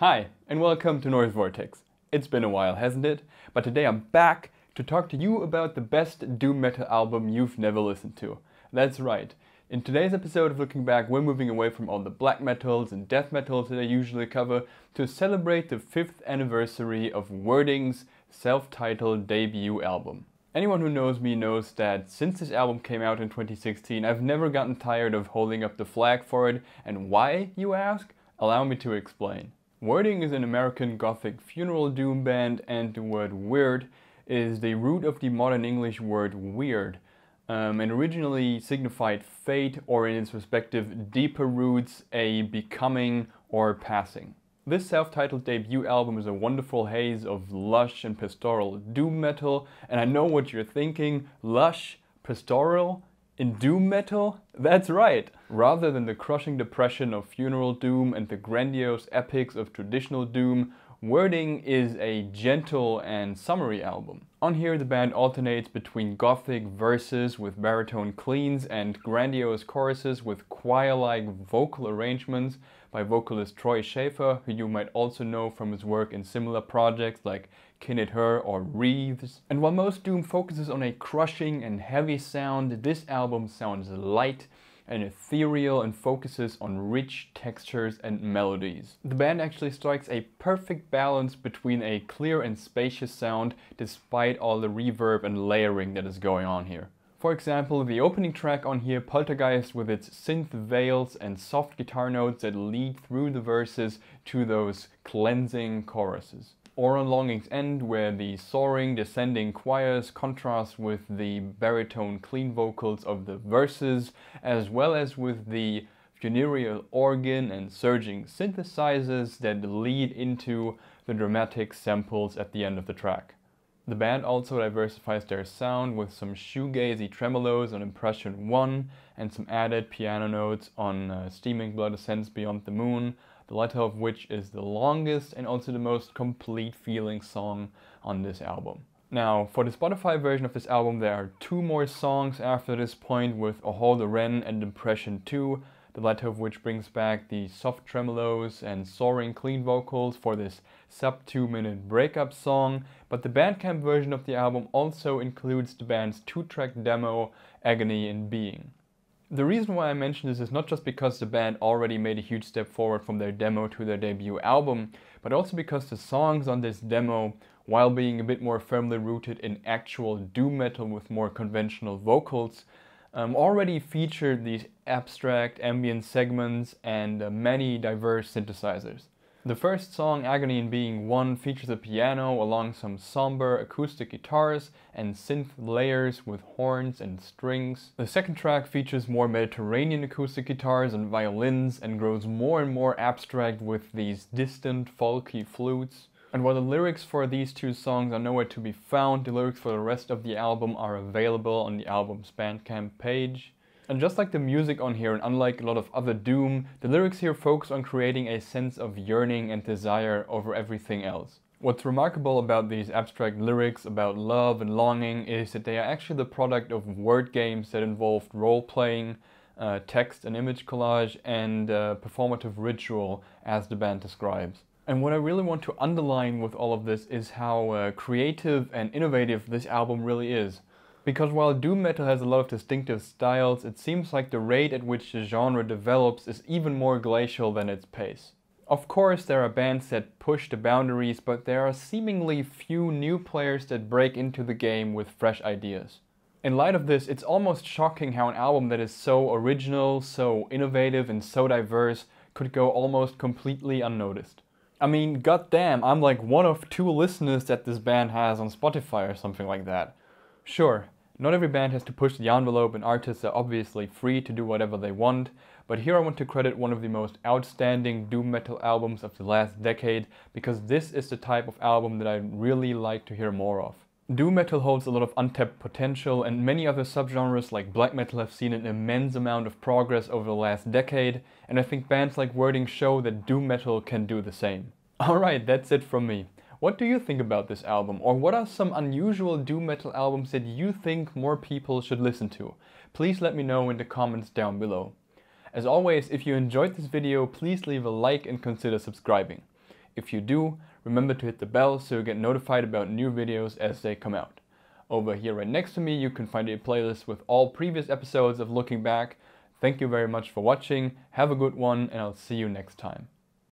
Hi, and welcome to Noise Vortex. It's been a while, hasn't it? But today I'm back to talk to you about the best doom metal album you've never listened to. That's right. In today's episode of Looking Back, we're moving away from all the black metals and death metals that I usually cover to celebrate the fifth anniversary of Wyrding's self-titled debut album. Anyone who knows me knows that since this album came out in 2016, I've never gotten tired of holding up the flag for it. And why, you ask? Allow me to explain. Wyrding is an American Gothic funeral doom band, and the word wyrd is the root of the modern English word weird, um, and originally signified fate or in its respective deeper roots, a becoming or passing. This self-titled debut album is a wonderful haze of lush and pastoral doom metal, and I know what you're thinking, lush, pastoral, in doom metal? That's right! Rather than the crushing depression of funeral doom and the grandiose epics of traditional doom, Wyrding is a gentle and summery album. On here the band alternates between gothic verses with baritone cleans and grandiose choruses with choir-like vocal arrangements by vocalist Troy Schaefer, who you might also know from his work in similar projects like It Her or Wreaths. And while most Doom focuses on a crushing and heavy sound, this album sounds light and ethereal and focuses on rich textures and melodies. The band actually strikes a perfect balance between a clear and spacious sound despite all the reverb and layering that is going on here. For example, the opening track on here, Poltergeist, with its synth veils and soft guitar notes that lead through the verses to those cleansing choruses or on Longing's End, where the soaring, descending choirs contrast with the baritone clean vocals of the verses, as well as with the funereal organ and surging synthesizers that lead into the dramatic samples at the end of the track. The band also diversifies their sound with some shoegazy tremolos on Impression 1 and some added piano notes on uh, Steaming Blood Ascends Beyond the Moon, the latter of which is the longest and also the most complete feeling song on this album. Now, for the Spotify version of this album, there are two more songs after this point with Au the Ren and Impression 2, the latter of which brings back the soft tremolos and soaring clean vocals for this sub 2 minute breakup song, but the Bandcamp version of the album also includes the band's two track demo, Agony in Being. The reason why I mention this is not just because the band already made a huge step forward from their demo to their debut album, but also because the songs on this demo, while being a bit more firmly rooted in actual doom metal with more conventional vocals, um, already featured these abstract ambient segments and uh, many diverse synthesizers. The first song, Agony in Being One, features a piano along some somber acoustic guitars and synth layers with horns and strings. The second track features more Mediterranean acoustic guitars and violins and grows more and more abstract with these distant folky flutes. And while the lyrics for these two songs are nowhere to be found, the lyrics for the rest of the album are available on the album's Bandcamp page. And just like the music on here, and unlike a lot of other Doom, the lyrics here focus on creating a sense of yearning and desire over everything else. What's remarkable about these abstract lyrics about love and longing is that they are actually the product of word games that involved role-playing, uh, text and image collage, and uh, performative ritual, as the band describes. And what I really want to underline with all of this is how uh, creative and innovative this album really is. Because while doom metal has a lot of distinctive styles, it seems like the rate at which the genre develops is even more glacial than its pace. Of course there are bands that push the boundaries, but there are seemingly few new players that break into the game with fresh ideas. In light of this, it's almost shocking how an album that is so original, so innovative and so diverse could go almost completely unnoticed. I mean, goddamn, I'm like one of two listeners that this band has on Spotify or something like that. Sure, not every band has to push the envelope and artists are obviously free to do whatever they want, but here I want to credit one of the most outstanding doom metal albums of the last decade because this is the type of album that I really like to hear more of. Doom metal holds a lot of untapped potential and many other subgenres like black metal have seen an immense amount of progress over the last decade and I think bands like Wyrding show that doom metal can do the same. Alright, that's it from me. What do you think about this album? Or what are some unusual doom metal albums that you think more people should listen to? Please let me know in the comments down below. As always, if you enjoyed this video, please leave a like and consider subscribing. If you do, remember to hit the bell so you get notified about new videos as they come out. Over here right next to me you can find a playlist with all previous episodes of Looking Back. Thank you very much for watching, have a good one and I'll see you next time.